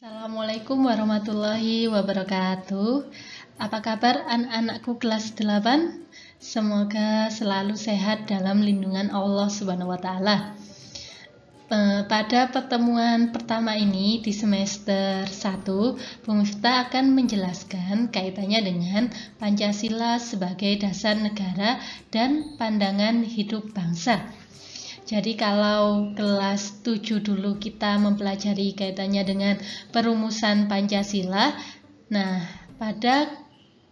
Assalamualaikum warahmatullahi wabarakatuh. Apa kabar anak-anakku kelas 8? Semoga selalu sehat dalam lindungan Allah Subhanahu wa taala. Pada pertemuan pertama ini di semester 1, Bung Miftah akan menjelaskan kaitannya dengan Pancasila sebagai dasar negara dan pandangan hidup bangsa. Jadi kalau kelas 7 dulu kita mempelajari kaitannya dengan perumusan Pancasila, nah pada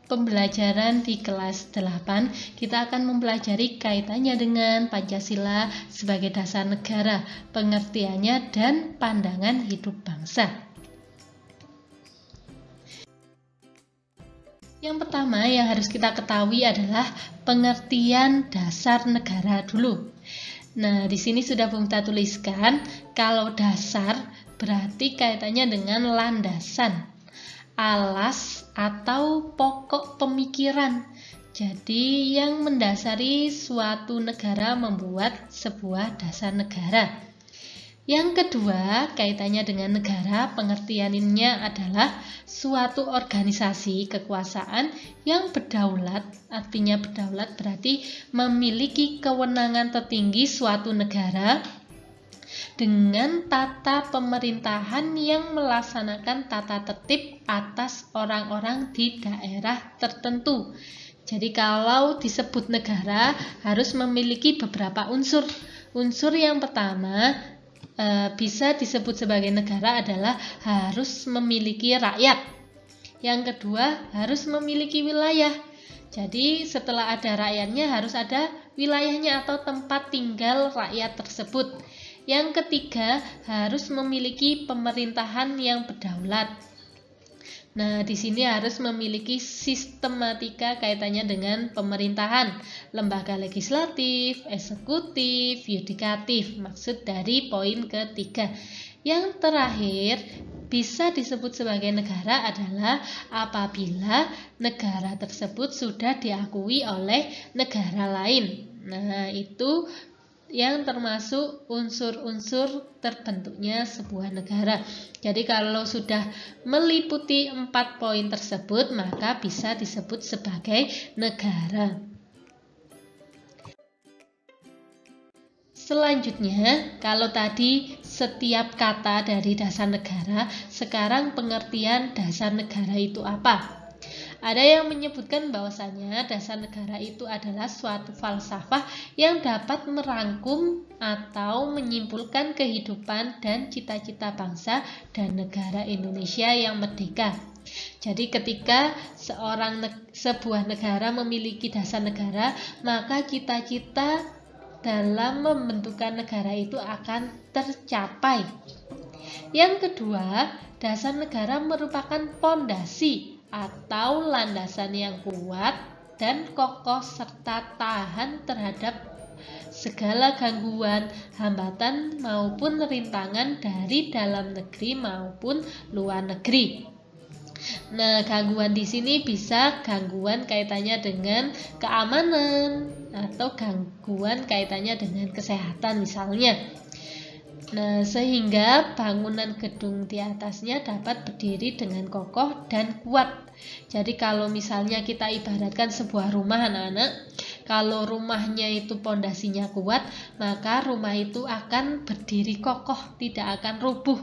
pembelajaran di kelas 8 kita akan mempelajari kaitannya dengan Pancasila sebagai dasar negara, pengertiannya dan pandangan hidup bangsa. Yang pertama yang harus kita ketahui adalah pengertian dasar negara dulu. Nah, di sini sudah Bung kita tuliskan kalau dasar berarti kaitannya dengan landasan, alas atau pokok pemikiran. Jadi yang mendasari suatu negara membuat sebuah dasar negara. Yang kedua, kaitannya dengan negara, pengertiannya adalah suatu organisasi kekuasaan yang berdaulat, artinya berdaulat berarti memiliki kewenangan tertinggi suatu negara dengan tata pemerintahan yang melaksanakan tata tertib atas orang-orang di daerah tertentu. Jadi kalau disebut negara harus memiliki beberapa unsur. Unsur yang pertama e, bisa disebut sebagai negara adalah harus memiliki rakyat. Yang kedua, harus memiliki wilayah. Jadi, setelah ada rakyatnya harus ada wilayahnya atau tempat tinggal rakyat tersebut. Yang ketiga, harus memiliki pemerintahan yang berdaulat. Nah, di sini harus memiliki sistematika kaitannya dengan pemerintahan, lembaga legislatif, eksekutif, yudikatif. Maksud dari poin ketiga. Yang terakhir, bisa disebut sebagai negara adalah apabila negara tersebut sudah diakui oleh negara lain. Nah, itu yang termasuk unsur-unsur terbentuknya sebuah negara. Jadi kalau sudah meliputi empat poin tersebut, maka bisa disebut sebagai negara. Selanjutnya, kalau tadi setiap kata dari dasar negara, sekarang pengertian dasar negara itu apa? Ada yang menyebutkan bahwasanya dasar negara itu adalah suatu falsafah yang dapat merangkum atau menyimpulkan kehidupan dan cita-cita bangsa dan negara Indonesia yang merdeka. Jadi ketika seorang sebuah negara memiliki dasar negara, maka cita-cita dalam membentukkan negara itu akan tercapai. Yang kedua, dasar negara merupakan pondasi atau landasan yang kuat dan kokoh serta tahan terhadap segala gangguan, hambatan maupun rintangan dari dalam negeri maupun luar negeri. Nah, gangguan di sini bisa gangguan kaitannya dengan keamanan atau gangguan kaitannya dengan kesehatan misalnya. Nah, sehingga bangunan gedung di atasnya dapat berdiri dengan kokoh dan kuat. Jadi kalau misalnya kita ibaratkan sebuah rumah anak-anak, kalau rumahnya itu pondasinya kuat, maka rumah itu akan berdiri kokoh, tidak akan rubuh.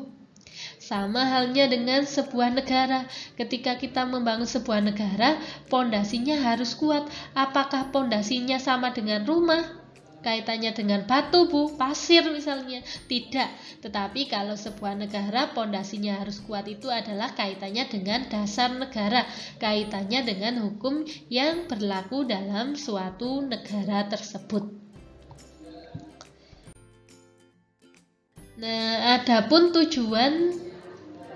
Sama halnya dengan sebuah negara. Ketika kita membangun sebuah negara, pondasinya harus kuat. Apakah pondasinya sama dengan rumah? Kaitannya dengan batu bu, pasir misalnya. Tidak, tetapi kalau sebuah negara pondasinya harus kuat itu adalah kaitannya dengan dasar negara, kaitannya dengan hukum yang berlaku dalam suatu negara tersebut. Nah, adapun tujuan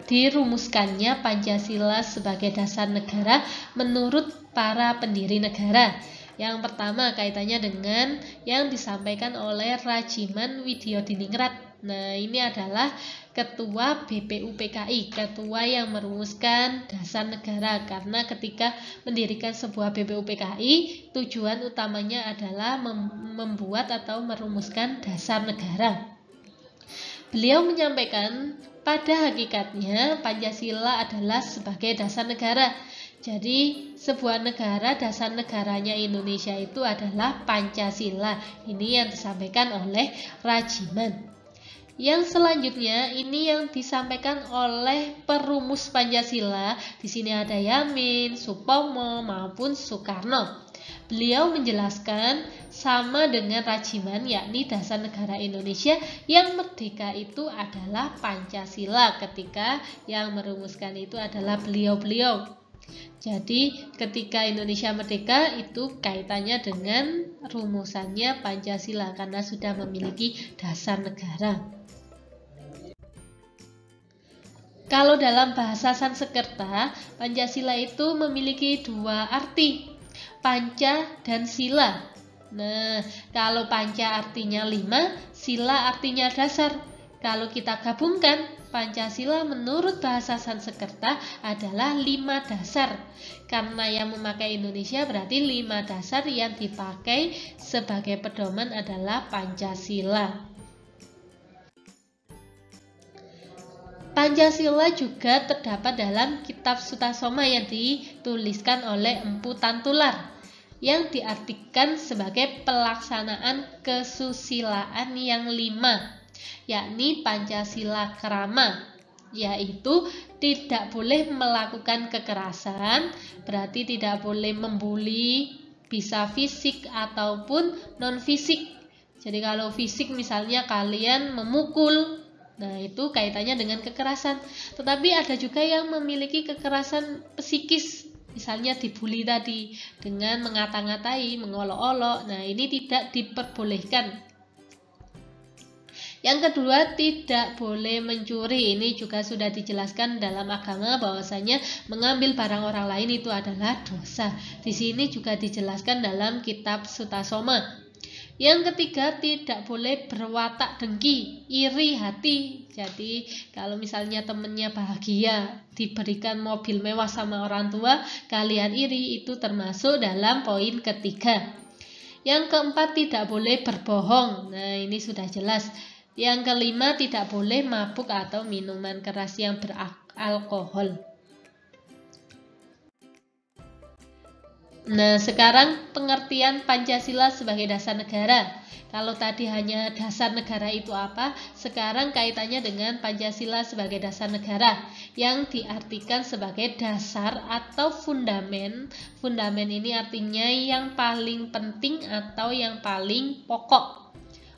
dirumuskannya Pancasila sebagai dasar negara menurut para pendiri negara yang pertama kaitannya dengan yang disampaikan oleh Rajiman Widyodiningrat. Nah, ini adalah ketua BPUPKI, ketua yang merumuskan dasar negara karena ketika mendirikan sebuah BPUPKI, tujuan utamanya adalah mem membuat atau merumuskan dasar negara. Beliau menyampaikan pada hakikatnya Pancasila adalah sebagai dasar negara. Jadi sebuah negara dasar negaranya Indonesia itu adalah Pancasila. Ini yang disampaikan oleh Rajiman. Yang selanjutnya ini yang disampaikan oleh perumus Pancasila. Di sini ada Yamin, Supomo maupun Soekarno. Beliau menjelaskan sama dengan Rajiman yakni dasar negara Indonesia yang merdeka itu adalah Pancasila ketika yang merumuskan itu adalah beliau-beliau. Jadi ketika Indonesia merdeka itu kaitannya dengan rumusannya Pancasila karena sudah memiliki dasar negara. Kalau dalam bahasa Sanskerta, Pancasila itu memiliki dua arti, panca dan sila. Nah, kalau panca artinya lima, sila artinya dasar. Kalau kita gabungkan, Pancasila menurut bahasa Sanskerta adalah lima dasar. Karena yang memakai Indonesia berarti lima dasar yang dipakai sebagai pedoman adalah Pancasila. Pancasila juga terdapat dalam kitab Sutasoma yang dituliskan oleh Empu Tantular yang diartikan sebagai pelaksanaan kesusilaan yang lima yakni Pancasila Kerama yaitu tidak boleh melakukan kekerasan berarti tidak boleh membuli bisa fisik ataupun non fisik jadi kalau fisik misalnya kalian memukul Nah, itu kaitannya dengan kekerasan. Tetapi ada juga yang memiliki kekerasan psikis, misalnya dibully tadi dengan mengata-ngatai, mengolok-olok. Nah, ini tidak diperbolehkan. Yang kedua, tidak boleh mencuri. Ini juga sudah dijelaskan dalam agama bahwasanya mengambil barang orang lain itu adalah dosa. Di sini juga dijelaskan dalam kitab Sutasoma. Yang ketiga, tidak boleh berwatak dengki, iri hati. Jadi, kalau misalnya temennya bahagia, diberikan mobil mewah sama orang tua, kalian iri, itu termasuk dalam poin ketiga. Yang keempat, tidak boleh berbohong. Nah, ini sudah jelas. Yang kelima, tidak boleh mabuk atau minuman keras yang beralkohol. Nah, sekarang pengertian Pancasila sebagai dasar negara. Kalau tadi hanya dasar negara itu apa, sekarang kaitannya dengan Pancasila sebagai dasar negara yang diartikan sebagai dasar atau fundamen. Fundamen ini artinya yang paling penting atau yang paling pokok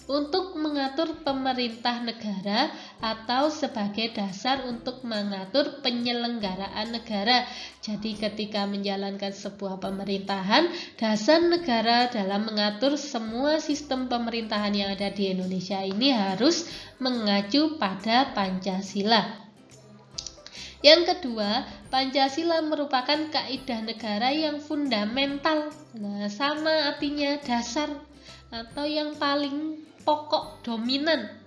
untuk mengatur pemerintah negara atau sebagai dasar untuk mengatur penyelenggaraan negara. Jadi ketika menjalankan sebuah pemerintahan, dasar negara dalam mengatur semua sistem pemerintahan yang ada di Indonesia ini harus mengacu pada Pancasila. Yang kedua, Pancasila merupakan kaidah negara yang fundamental. Nah, sama artinya dasar atau yang paling pokok dominan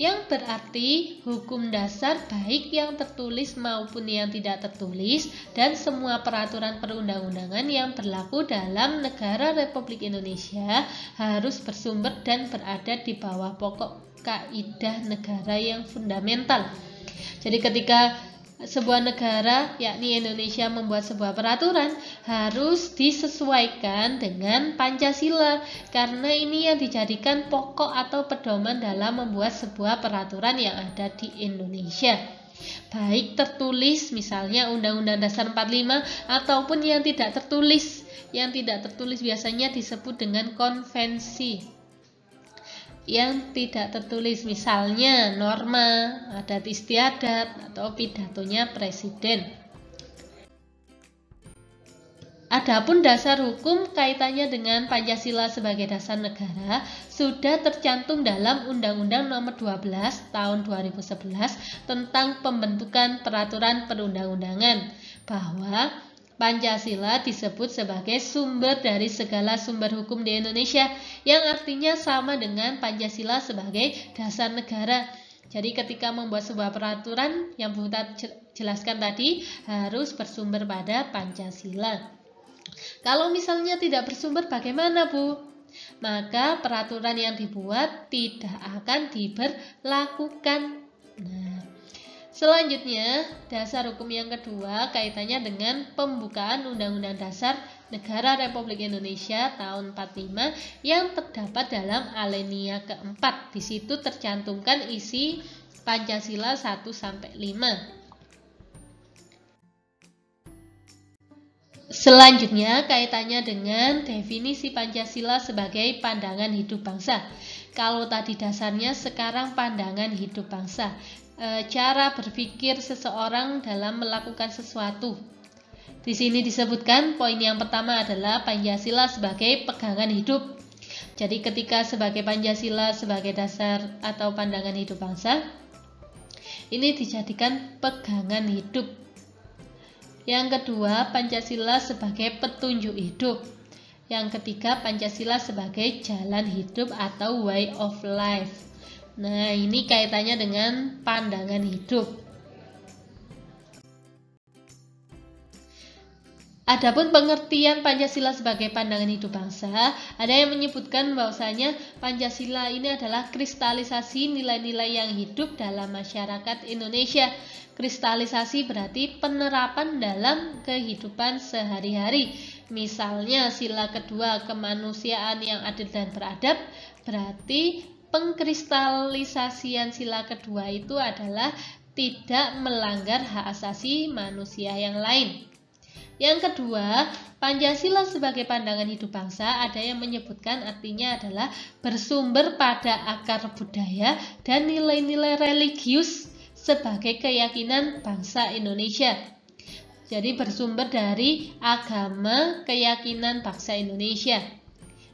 yang berarti hukum dasar baik yang tertulis maupun yang tidak tertulis dan semua peraturan perundang-undangan yang berlaku dalam negara Republik Indonesia harus bersumber dan berada di bawah pokok kaidah negara yang fundamental. Jadi ketika sebuah negara yakni Indonesia membuat sebuah peraturan harus disesuaikan dengan Pancasila. Karena ini yang dijadikan pokok atau pedoman dalam membuat sebuah peraturan yang ada di Indonesia. Baik tertulis misalnya Undang-Undang Dasar 45 ataupun yang tidak tertulis. Yang tidak tertulis biasanya disebut dengan konvensi yang tidak tertulis misalnya norma adat istiadat atau pidatonya presiden. Adapun dasar hukum kaitannya dengan Pancasila sebagai dasar negara sudah tercantum dalam Undang-Undang Nomor 12 Tahun 2011 tentang pembentukan peraturan perundang-undangan bahwa Pancasila disebut sebagai sumber dari segala sumber hukum di Indonesia yang artinya sama dengan Pancasila sebagai dasar negara. Jadi ketika membuat sebuah peraturan yang Bu jelaskan tadi harus bersumber pada Pancasila. Kalau misalnya tidak bersumber bagaimana Bu? maka peraturan yang dibuat tidak akan diberlakukan. Selanjutnya, dasar hukum yang kedua kaitannya dengan pembukaan Undang-Undang Dasar Negara Republik Indonesia tahun 45 yang terdapat dalam alinea keempat. Di situ tercantumkan isi Pancasila 1 sampai 5. Selanjutnya kaitannya dengan definisi Pancasila sebagai pandangan hidup bangsa. Kalau tadi dasarnya sekarang pandangan hidup bangsa. E, cara berpikir seseorang dalam melakukan sesuatu. Di sini disebutkan poin yang pertama adalah Pancasila sebagai pegangan hidup. Jadi ketika sebagai Pancasila sebagai dasar atau pandangan hidup bangsa, ini dijadikan pegangan hidup yang kedua, Pancasila sebagai petunjuk hidup. Yang ketiga, Pancasila sebagai jalan hidup atau way of life. Nah, ini kaitannya dengan pandangan hidup. Adapun pengertian Pancasila sebagai pandangan hidup bangsa, ada yang menyebutkan bahwasanya Pancasila ini adalah kristalisasi nilai-nilai yang hidup dalam masyarakat Indonesia Kristalisasi berarti penerapan dalam kehidupan sehari-hari. Misalnya sila kedua kemanusiaan yang adil dan beradab berarti pengkristalisasian sila kedua itu adalah tidak melanggar hak asasi manusia yang lain. Yang kedua, Pancasila sebagai pandangan hidup bangsa ada yang menyebutkan artinya adalah bersumber pada akar budaya dan nilai-nilai religius sebagai keyakinan bangsa Indonesia. Jadi bersumber dari agama keyakinan bangsa Indonesia.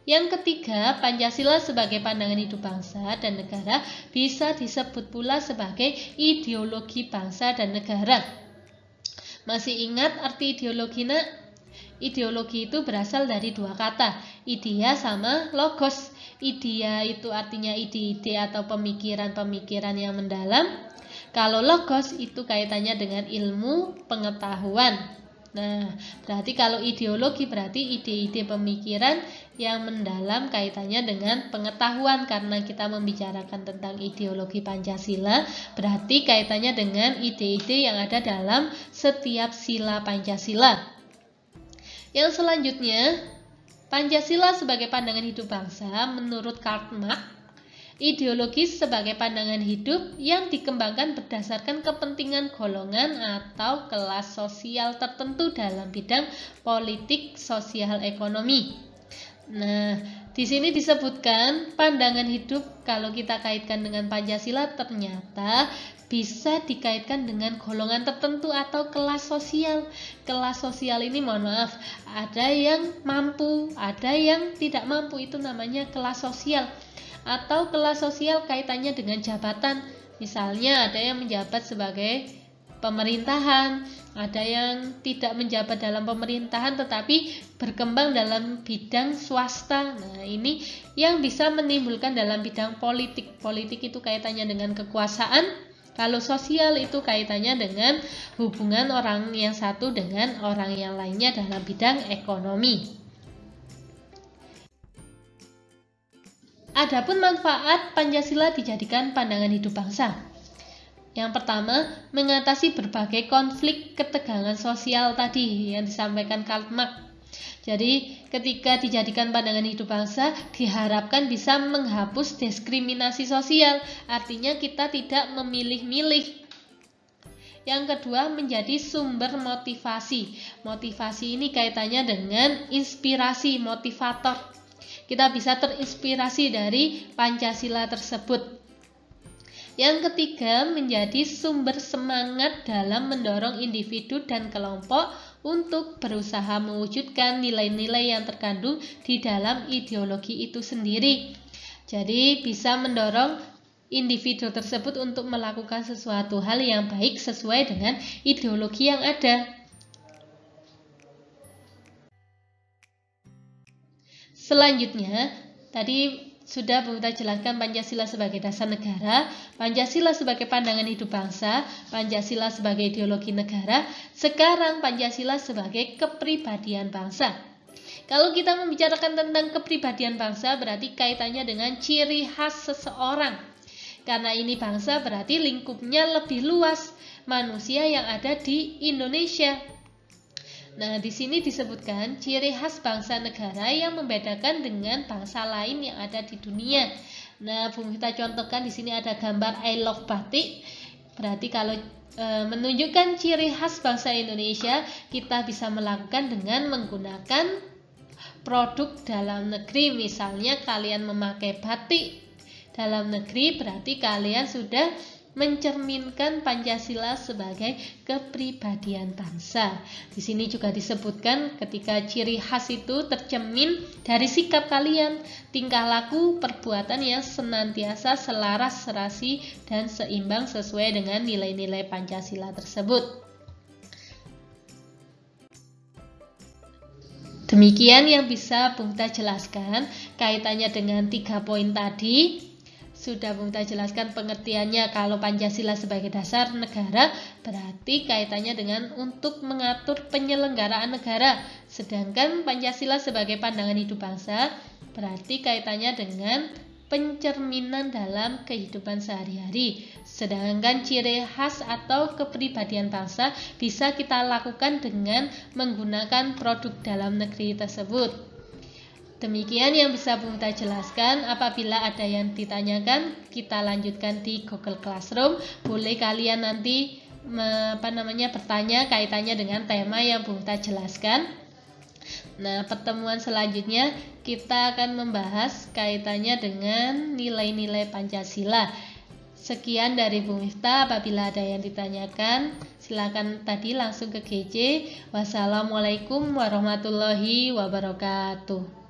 Yang ketiga, Pancasila sebagai pandangan hidup bangsa dan negara bisa disebut pula sebagai ideologi bangsa dan negara. Masih ingat arti ideologi nak? Ideologi itu berasal dari dua kata, idea sama logos. Idea itu artinya ide-ide atau pemikiran-pemikiran yang mendalam, kalau logos itu kaitannya dengan ilmu pengetahuan. Nah, berarti kalau ideologi berarti ide-ide pemikiran yang mendalam kaitannya dengan pengetahuan karena kita membicarakan tentang ideologi Pancasila, berarti kaitannya dengan ide-ide yang ada dalam setiap sila Pancasila. Yang selanjutnya, Pancasila sebagai pandangan hidup bangsa menurut Karl Marx Ideologis sebagai pandangan hidup yang dikembangkan berdasarkan kepentingan golongan atau kelas sosial tertentu dalam bidang politik, sosial, ekonomi. Nah, di sini disebutkan pandangan hidup kalau kita kaitkan dengan Pancasila ternyata bisa dikaitkan dengan golongan tertentu atau kelas sosial. Kelas sosial ini mohon maaf, ada yang mampu, ada yang tidak mampu itu namanya kelas sosial atau kelas sosial kaitannya dengan jabatan. Misalnya ada yang menjabat sebagai pemerintahan, ada yang tidak menjabat dalam pemerintahan tetapi berkembang dalam bidang swasta. Nah, ini yang bisa menimbulkan dalam bidang politik. Politik itu kaitannya dengan kekuasaan, kalau sosial itu kaitannya dengan hubungan orang yang satu dengan orang yang lainnya dalam bidang ekonomi. Adapun manfaat Pancasila dijadikan pandangan hidup bangsa. Yang pertama, mengatasi berbagai konflik ketegangan sosial tadi yang disampaikan Karl Marx. Jadi, ketika dijadikan pandangan hidup bangsa, diharapkan bisa menghapus diskriminasi sosial. Artinya kita tidak memilih-milih yang kedua menjadi sumber motivasi. Motivasi ini kaitannya dengan inspirasi, motivator kita bisa terinspirasi dari Pancasila tersebut. Yang ketiga, menjadi sumber semangat dalam mendorong individu dan kelompok untuk berusaha mewujudkan nilai-nilai yang terkandung di dalam ideologi itu sendiri. Jadi, bisa mendorong individu tersebut untuk melakukan sesuatu hal yang baik sesuai dengan ideologi yang ada. Selanjutnya, tadi sudah kita jelaskan Pancasila sebagai dasar negara, Pancasila sebagai pandangan hidup bangsa, Pancasila sebagai ideologi negara, sekarang Pancasila sebagai kepribadian bangsa. Kalau kita membicarakan tentang kepribadian bangsa berarti kaitannya dengan ciri khas seseorang. Karena ini bangsa berarti lingkupnya lebih luas manusia yang ada di Indonesia. Nah, di sini disebutkan ciri khas bangsa negara yang membedakan dengan bangsa lain yang ada di dunia. Nah, Bung kita contohkan di sini ada gambar I love batik. Berarti kalau e, menunjukkan ciri khas bangsa Indonesia, kita bisa melakukan dengan menggunakan produk dalam negeri misalnya kalian memakai batik dalam negeri berarti kalian sudah mencerminkan Pancasila sebagai kepribadian bangsa. Di sini juga disebutkan ketika ciri khas itu tercemin dari sikap kalian, tingkah laku, perbuatan yang senantiasa selaras, serasi, dan seimbang sesuai dengan nilai-nilai Pancasila tersebut. Demikian yang bisa Bungta jelaskan kaitannya dengan tiga poin tadi. Sudah Bungta jelaskan pengertiannya kalau Pancasila sebagai dasar negara berarti kaitannya dengan untuk mengatur penyelenggaraan negara. Sedangkan Pancasila sebagai pandangan hidup bangsa berarti kaitannya dengan pencerminan dalam kehidupan sehari-hari. Sedangkan ciri khas atau kepribadian bangsa bisa kita lakukan dengan menggunakan produk dalam negeri tersebut. Demikian yang bisa Bunda jelaskan. Apabila ada yang ditanyakan, kita lanjutkan di Google Classroom. Boleh kalian nanti apa namanya bertanya kaitannya dengan tema yang Bunda jelaskan. Nah, pertemuan selanjutnya kita akan membahas kaitannya dengan nilai-nilai Pancasila. Sekian dari Bu. Apabila ada yang ditanyakan, silakan tadi langsung ke GC. Wassalamualaikum warahmatullahi wabarakatuh.